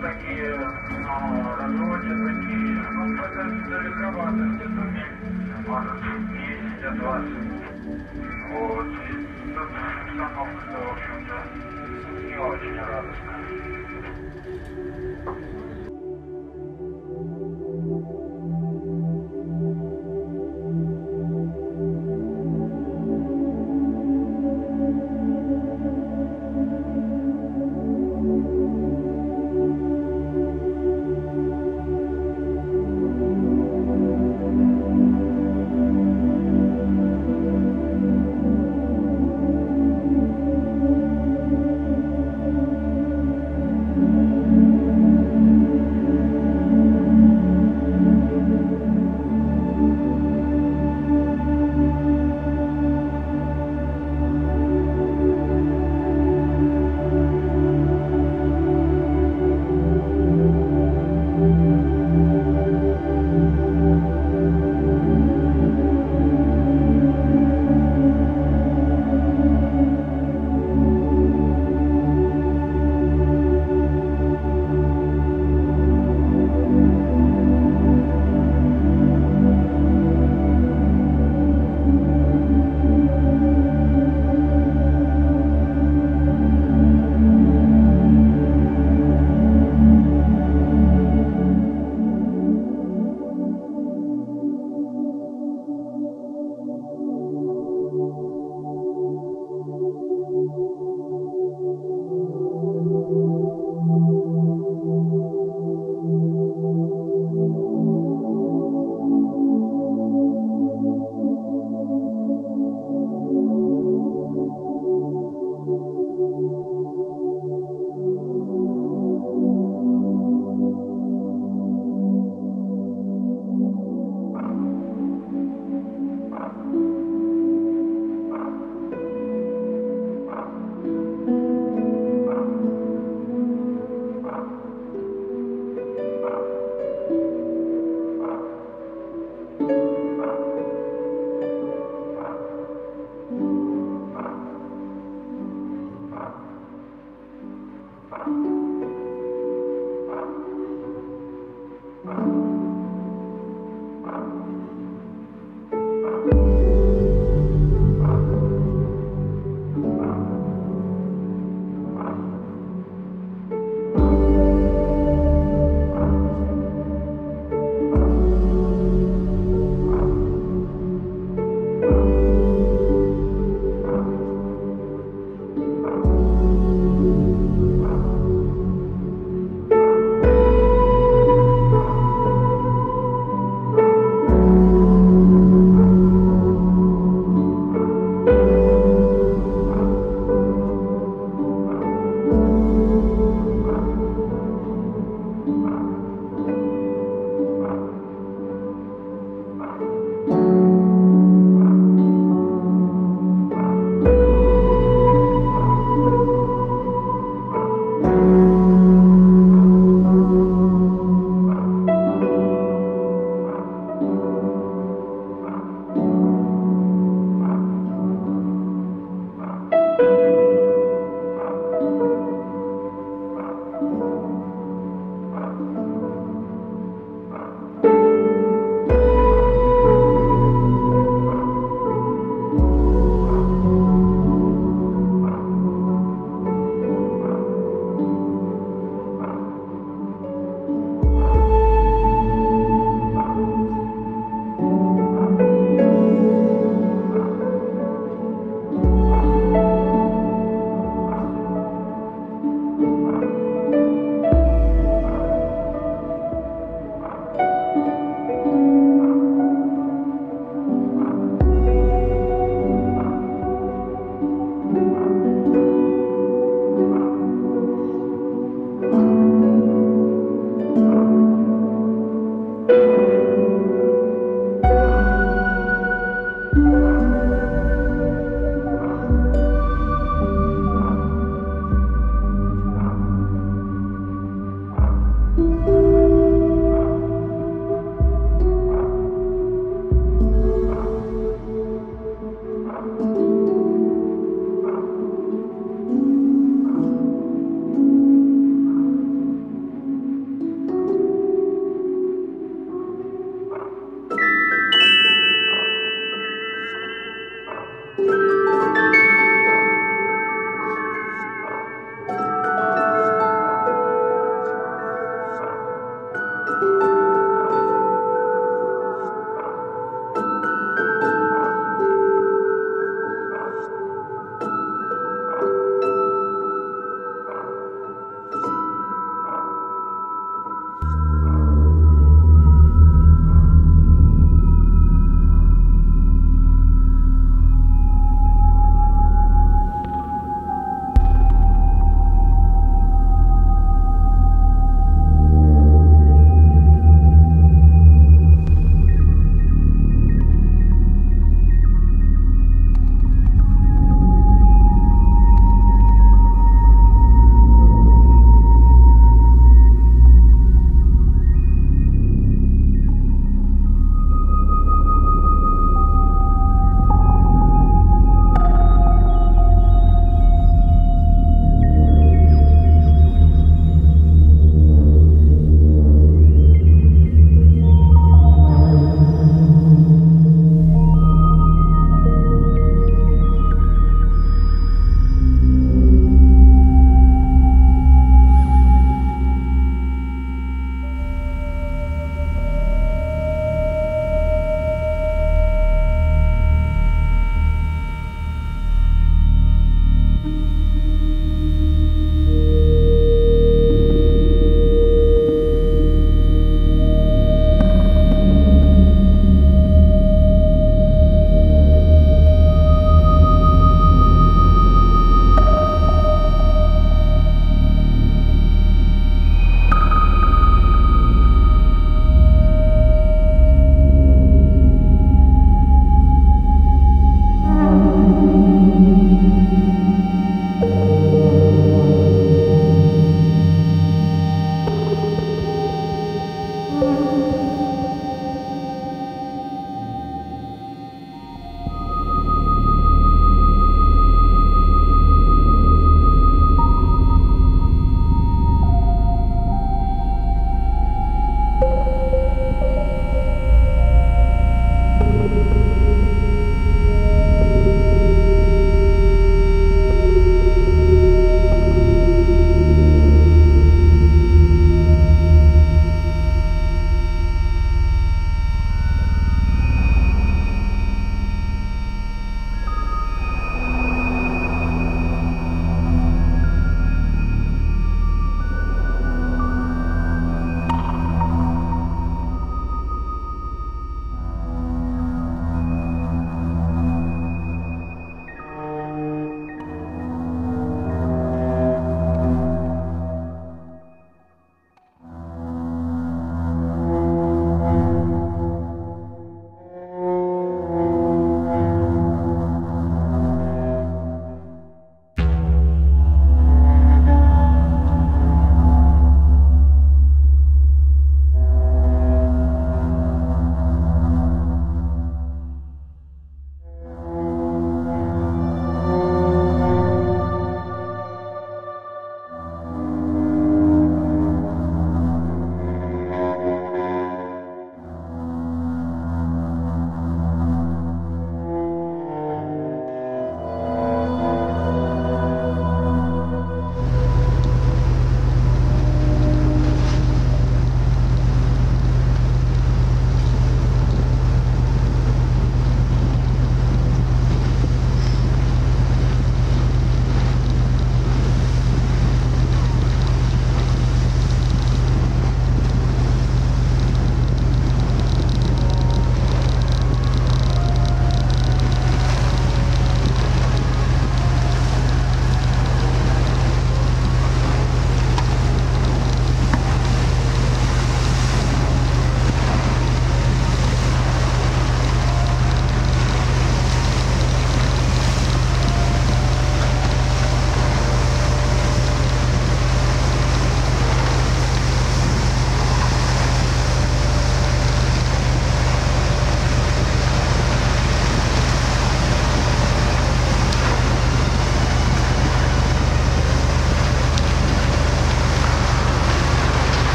такие, разводят такие, ну, это далековато, где-то миль, может, 10 от вас. Вот, и тут обстановка, в общем-то, не очень радостная.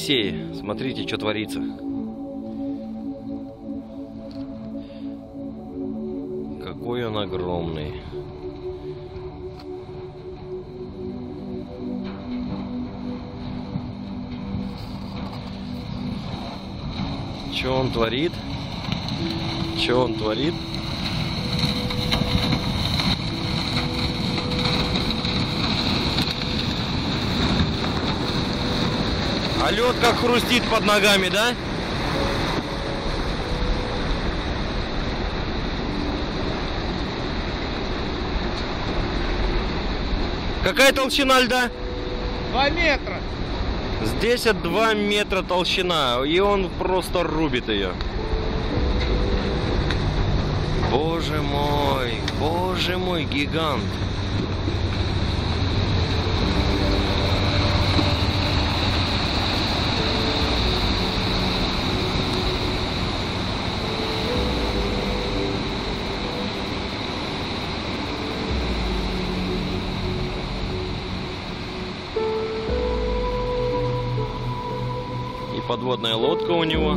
Енисее. Смотрите, что творится. Какой он огромный. Что он творит? Что он творит? А лед как хрустит под ногами, да? Какая толщина льда? Два метра. Здесь от 2 метра толщина, и он просто рубит ее. Боже мой, боже мой, гигант. Подводная лодка у него.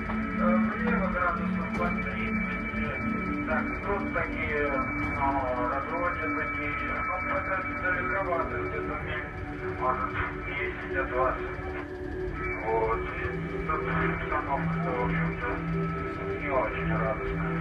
обстановка, в общем-то, не очень радостная.